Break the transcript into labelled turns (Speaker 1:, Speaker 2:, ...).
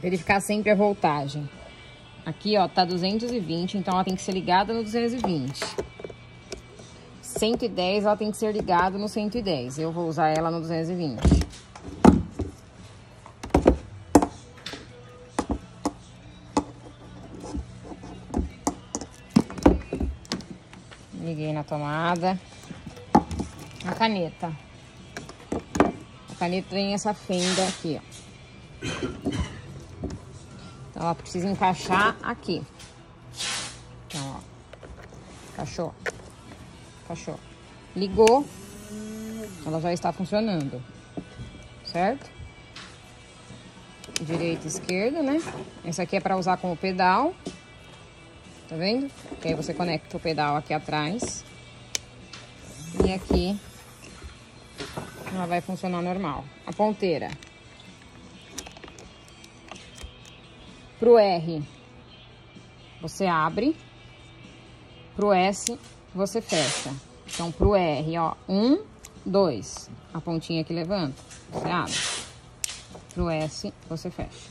Speaker 1: verificar sempre a voltagem. Aqui, ó, tá 220, então ela tem que ser ligada no 220. 110, ela tem que ser ligada no 110. Eu vou usar ela no 220. Liguei na tomada. A caneta. A caneta tem essa fenda aqui, ó. Então, ela precisa encaixar aqui. Então, ó. Encaixou. Encaixou. Ligou. Ela já está funcionando. Certo? Direita e esquerda, né? Esse aqui é para usar com o pedal. Tá vendo? Aí você conecta o pedal aqui atrás. E aqui ela vai funcionar normal. A ponteira. Pro R, você abre. Pro S, você fecha. Então, pro R, ó, um, dois. A pontinha que levanta, você abre. Pro S, você fecha.